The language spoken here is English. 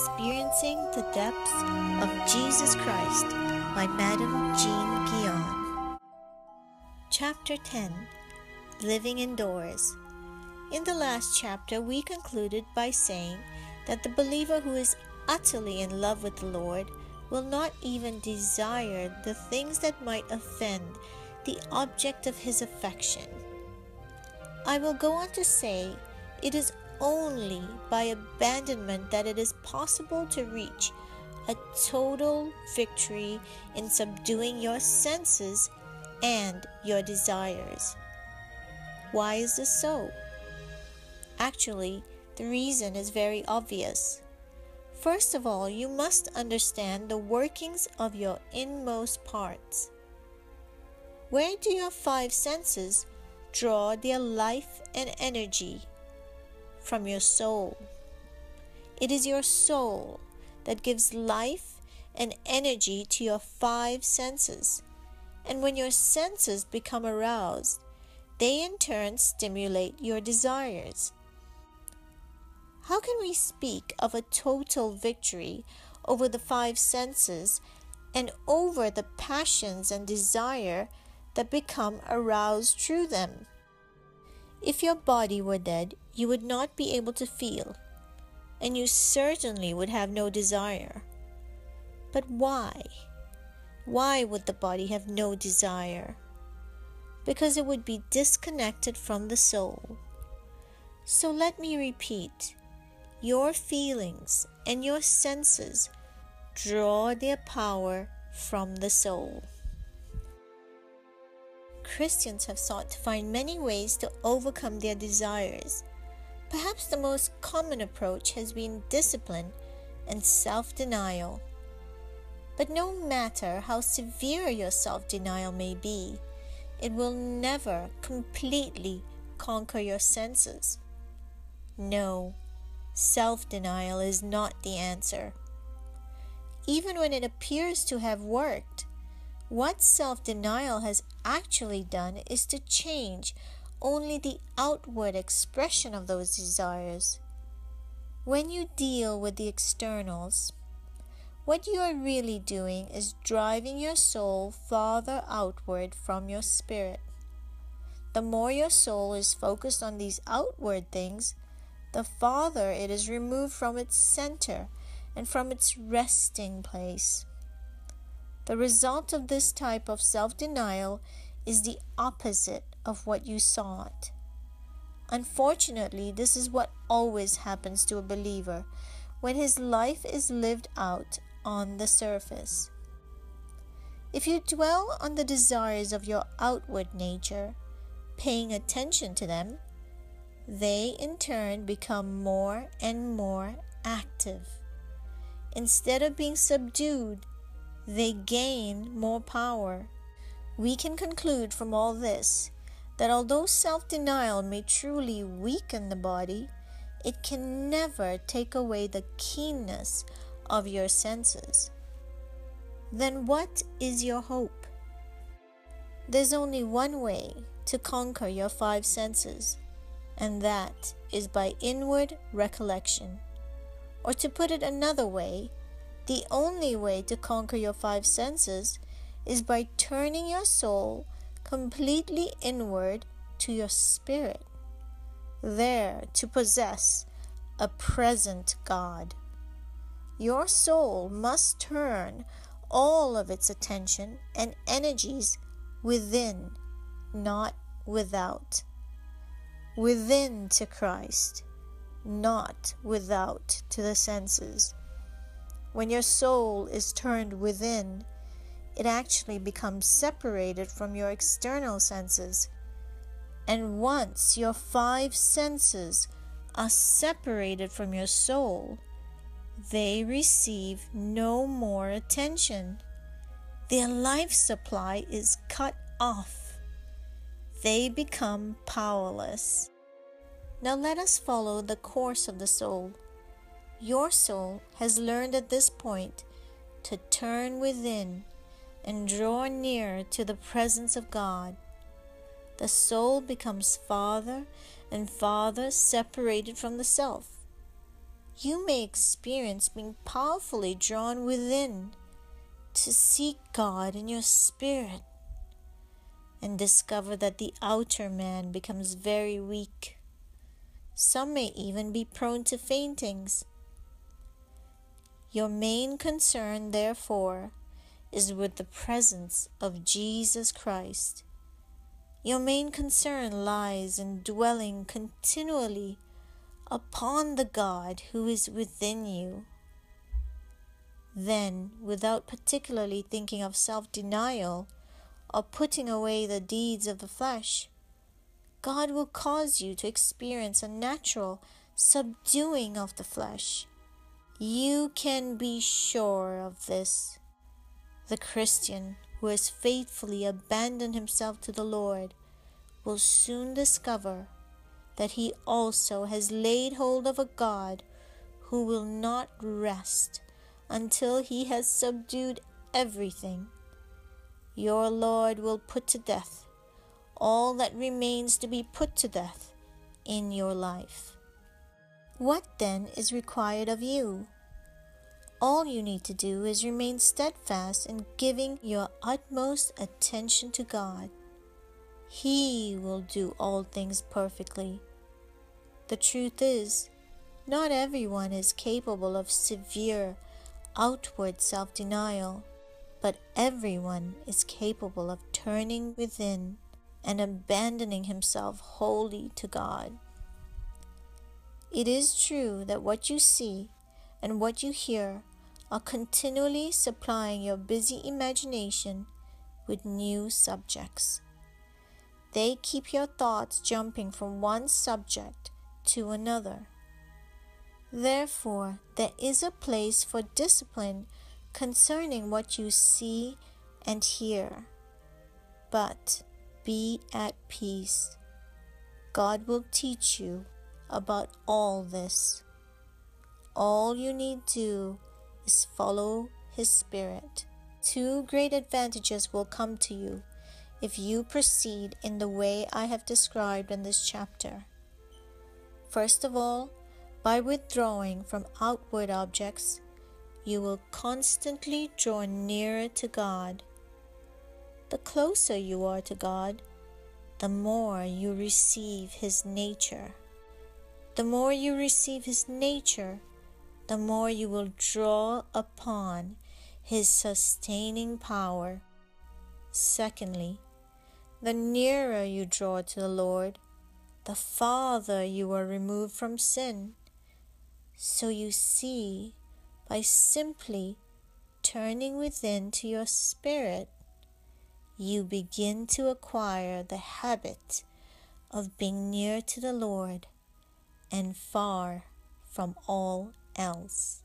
Experiencing the Depths of Jesus Christ by Madame Jeanne Guyon. Chapter 10 Living Indoors. In the last chapter, we concluded by saying that the believer who is utterly in love with the Lord will not even desire the things that might offend the object of his affection. I will go on to say it is only by abandonment that it is possible to reach a total victory in subduing your senses and your desires. Why is this so? Actually, the reason is very obvious. First of all, you must understand the workings of your inmost parts. Where do your five senses draw their life and energy? From your soul. It is your soul that gives life and energy to your five senses. And when your senses become aroused, they in turn stimulate your desires. How can we speak of a total victory over the five senses and over the passions and desire that become aroused through them? If your body were dead, you would not be able to feel, and you certainly would have no desire. But why? Why would the body have no desire? Because it would be disconnected from the soul. So let me repeat your feelings and your senses draw their power from the soul. Christians have sought to find many ways to overcome their desires. Perhaps the most common approach has been discipline and self denial. But no matter how severe your self denial may be, it will never completely conquer your senses. No, self denial is not the answer. Even when it appears to have worked, what self denial has actually done is to change only the outward expression of those desires. When you deal with the externals, what you are really doing is driving your soul farther outward from your spirit. The more your soul is focused on these outward things, the farther it is removed from its center and from its resting place. The result of this type of self denial is the opposite of what you sought. Unfortunately, this is what always happens to a believer when his life is lived out on the surface. If you dwell on the desires of your outward nature, paying attention to them, they in turn become more and more active. Instead of being subdued, they gain more power. We can conclude from all this that although self denial may truly weaken the body, it can never take away the keenness of your senses. Then what is your hope? There's only one way to conquer your five senses and that is by inward recollection. Or to put it another way, the only way to conquer your five senses is by turning your soul completely inward to your spirit, there to possess a present God. Your soul must turn all of its attention and energies within, not without within to Christ, not without to the senses. When your soul is turned within, it actually becomes separated from your external senses. And once your five senses are separated from your soul, they receive no more attention. Their life supply is cut off they become powerless. Now let us follow the course of the soul. Your soul has learned at this point to turn within and draw near to the presence of God. The soul becomes farther and farther separated from the self. you may experience being powerfully drawn within to seek God in your spirit and discover that the outer man becomes very weak. Some may even be prone to faintings. Your main concern, therefore, is with the presence of Jesus Christ. Your main concern lies in dwelling continually upon the God who is within you. Then, without particularly thinking of self denial or putting away the deeds of the flesh, God will cause you to experience a natural subduing of the flesh. You can be sure of this. The Christian who has faithfully abandoned himself to the Lord will soon discover that he also has laid hold of a God who will not rest until he has subdued everything. Your Lord will put to death all that remains to be put to death in your life. What then is required of you? All you need to do is remain steadfast in giving your utmost attention to God. He will do all things perfectly. The truth is, not everyone is capable of severe outward self denial, but everyone is capable of turning within and abandoning himself wholly to God. It is true that what you see and what you hear are continually supplying your busy imagination with new subjects. They keep your thoughts jumping from one subject to another. Therefore, there is a place for discipline concerning what you see and hear. But be at peace. God will teach you about all this. All you need do is follow His Spirit. Two great advantages will come to you if you proceed in the way I have described in this chapter. First of all, by withdrawing from outward objects, you will constantly draw nearer to God. The closer you are to God, the more you receive His nature. The more you receive His nature, the more you will draw upon His sustaining power. Secondly, the nearer you draw to the Lord, the farther you are removed from sin. So you see, by simply turning within to your spirit, you begin to acquire the habit of being near to the Lord and far from all else.